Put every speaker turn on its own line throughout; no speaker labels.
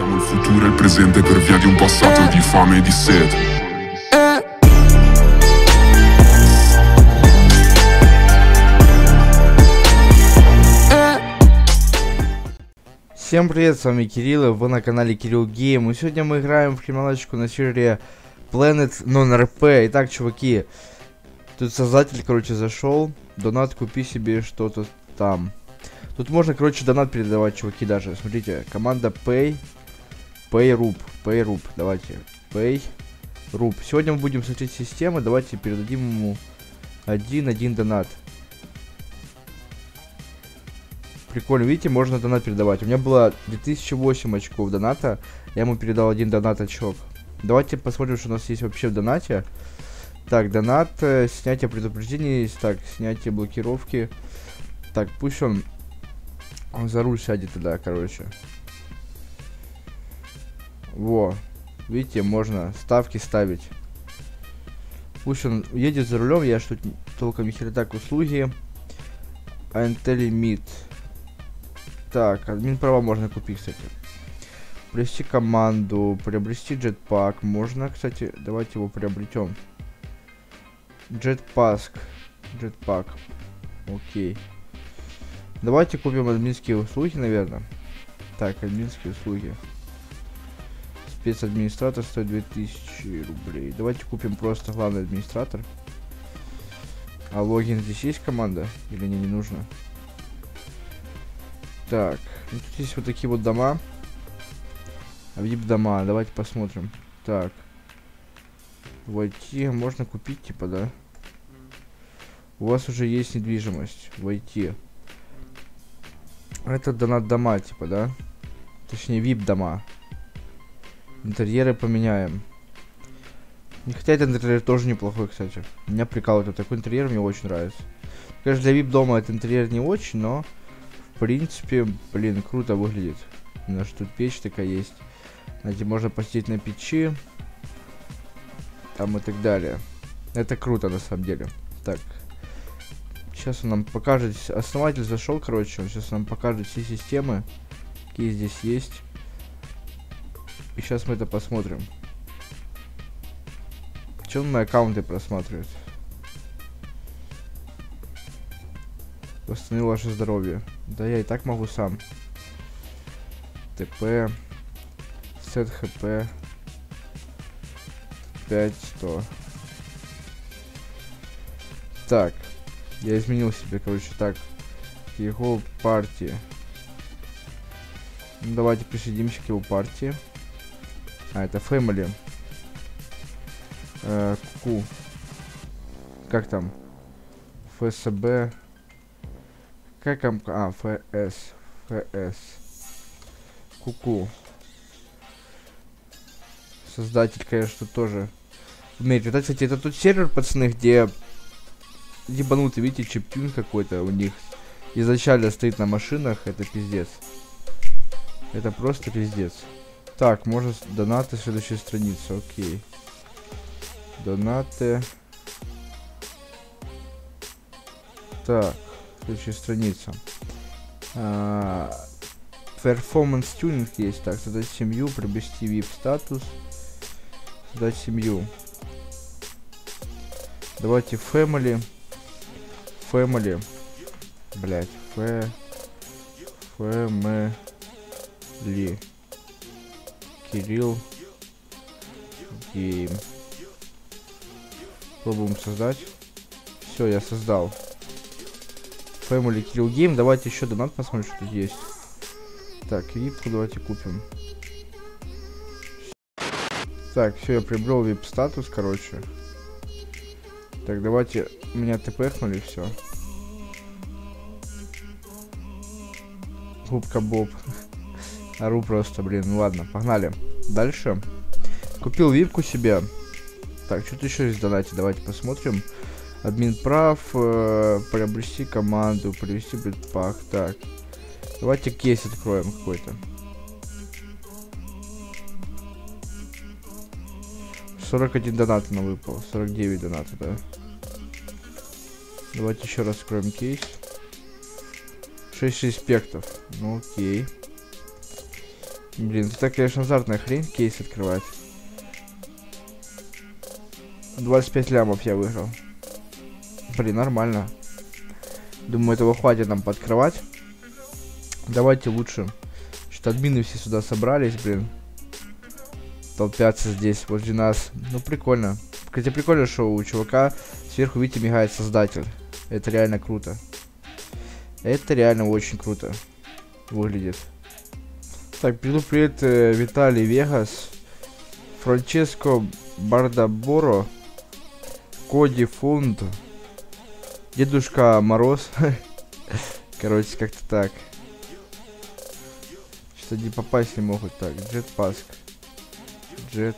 Siamo il futuro e il presente per via di un passato di fame e di sete.
Всем привет, с вами Кирилл, и вы на канале Кирилл Гейм. И сегодня мы играем в криминалочку на сервере Planet Non-RP. Итак, чуваки, тут создатель, короче, зашел. Донат, купи себе что-то там. Тут можно, короче, донат передавать, чуваки, даже. Смотрите, команда Pay, Payroop, Payroop, давайте, Payroop. Сегодня мы будем смотреть системы, давайте передадим ему один-один донат. Прикольно, видите, можно донат передавать. У меня было 2008 очков доната, я ему передал один донат очок. Давайте посмотрим, что у нас есть вообще в донате. Так, донат, э, снятие предупреждений так, снятие блокировки. Так, пусть он, он за руль сядет туда, короче. Во, видите, можно ставки ставить. Пусть он едет за рулем, я что толком ни хера так услуги. Антелимит. Так, админ права можно купить, кстати. Приобрести команду, приобрести джетпак. Можно, кстати, давайте его приобретем. Джетпаск. Джетпак. Окей. Давайте купим админские услуги, наверное. Так, админские услуги. Спецадминистратор стоит 2000 рублей. Давайте купим просто главный администратор. А логин здесь есть команда? Или не, не нужно? Так, ну тут есть вот такие вот дома. VIP дома, давайте посмотрим. Так. Войти можно купить, типа, да? У вас уже есть недвижимость. Войти. Это донат дома, типа, да? Точнее, VIP дома. Интерьеры поменяем. Хотя этот интерьер тоже неплохой, кстати. Меня прикалывает. Такой интерьер мне очень нравится. Конечно, для VIP дома этот интерьер не очень, но в принципе, блин, круто выглядит. У нас тут печь такая есть. Знаете, можно посидеть на печи. Там и так далее. Это круто на самом деле. Так. Сейчас он нам покажет. Основатель зашел, короче. Он сейчас нам покажет все системы, какие здесь есть. И сейчас мы это посмотрим. Че он мои аккаунты просматривает? Восстановил ваше здоровье. Да я и так могу сам. ТП. Сет хп. 5100. Так. Я изменил себе, короче, так. Его партии. Ну, давайте присоединимся к его партии. А, это Family. Э. Как там? ФСБ. Как там? А, ФС. ФС. Куку. -ку. Создатель, конечно, тоже умеет летать. Кстати, это тот сервер, пацаны, где ебанутый, видите, чиптюн какой-то у них изначально стоит на машинах. Это пиздец. Это просто пиздец. Так, может донаты следующей страницы, окей. Донаты. Так, следующая страница. А, performance tuning есть. Так, создать семью, приобрести VIP статус. Создать семью. Давайте family. Family. Блять, фэ... Family. Кирилл. Гейм. Пробуем создать. Все, я создал. Family Kill Game. Давайте еще донат посмотрим, что тут есть. Так, випку давайте купим. Так, все, я приобрел вип статус, короче. Так, давайте меня тпхнули, все. Губка Боб. Ору просто, блин. Ну ладно, погнали. Дальше. Купил випку себе. Так, что-то еще в донате. Давайте посмотрим. Админ прав. Э, приобрести команду. Привести битпак. Так. Давайте кейс откроем какой-то. Сорок один донат нам выпал. Сорок девять донатов, да. Давайте еще раз откроем кейс. Шесть респектов. Ну окей. Блин, это, конечно, азартная хрень кейс открывать. 25 лямов я выиграл. Блин, нормально. Думаю, этого хватит нам подкрывать. Давайте лучше. Что админы все сюда собрались, блин. Толпятся здесь, возле нас. Ну, прикольно. Кстати, прикольно, что у чувака сверху, видите, мигает создатель. Это реально круто. Это реально очень круто выглядит. Так, приду привет э, Виталий Вегас, Франческо Бардаборо, Коди Фунд, Дедушка Мороз. Короче, как-то так. Что не попасть не могут. Так, Джетпаск. Джет.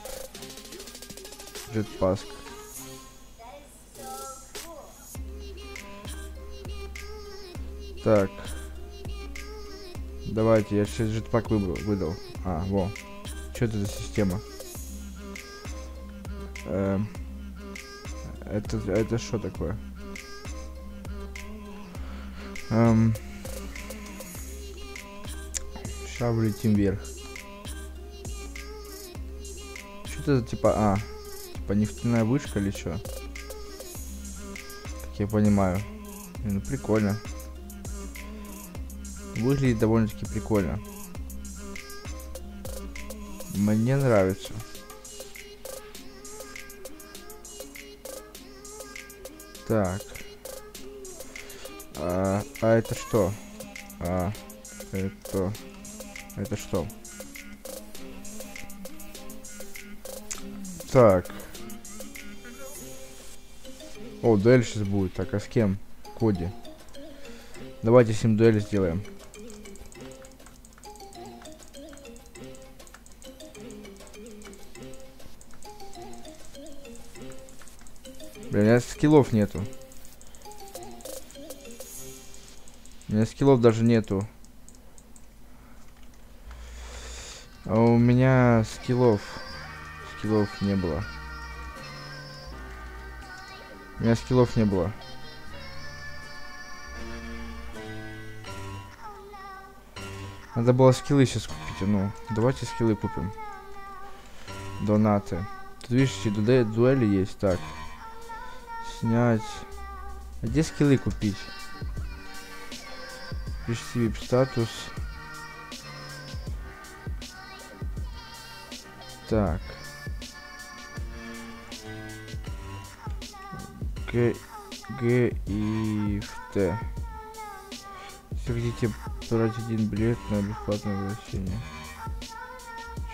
Джетпаск. Так. Давайте, я сейчас жетпак выбрал, выдал. А, во. Что это за система? Эм, это, это что такое? Эм, сейчас влетим вверх. Что это типа, а, типа нефтяная вышка или что? Как я понимаю. Ну, прикольно. Выглядит довольно-таки прикольно. Мне нравится. Так. А, а это что? А, это... Это что? Так. О, дуэль сейчас будет. Так, а с кем? Коди. Давайте с ним дуэль сделаем. Блин, у меня скиллов нету. У меня скиллов даже нету. А у меня скиллов. Скиллов не было. У меня скиллов не было. Надо было скиллы сейчас купить. Ну, давайте скиллы купим. Донаты. Тут видишь, дуэли есть. Так. Снять. А где скиллы купить? Пишите вип статус. Так. Г, Г и в Т. Если хотите брать один билет на бесплатное возвращение.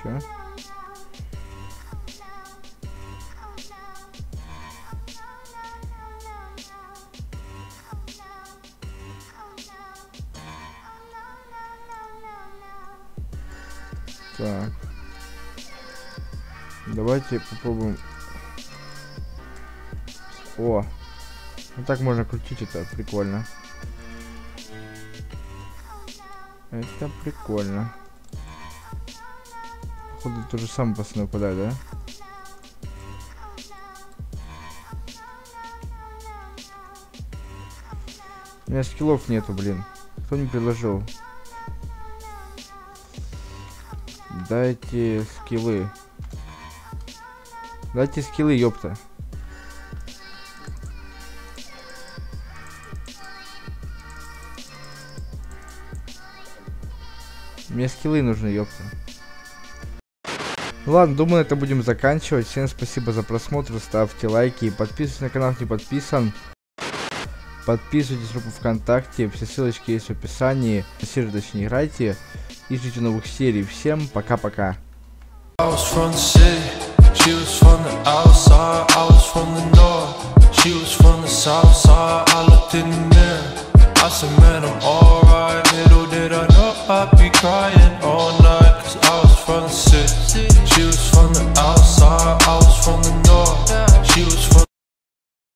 Чё? Так. Давайте попробуем. О! Вот так можно крутить это, прикольно. Это прикольно. Походу то же самое пацаны выпадает, да? У меня скиллов нету, блин. Кто не предложил? Дайте скиллы. Дайте скиллы, ёпта. Мне скиллы нужны, ёпта. Ладно, думаю, это будем заканчивать. Всем спасибо за просмотр, ставьте лайки, подписывайтесь на канал, кто не подписан. Подписывайтесь в группу ВКонтакте, все ссылочки есть в описании. Сервер точнее играйте и ждите новых серий. Всем пока-пока. She was from the south.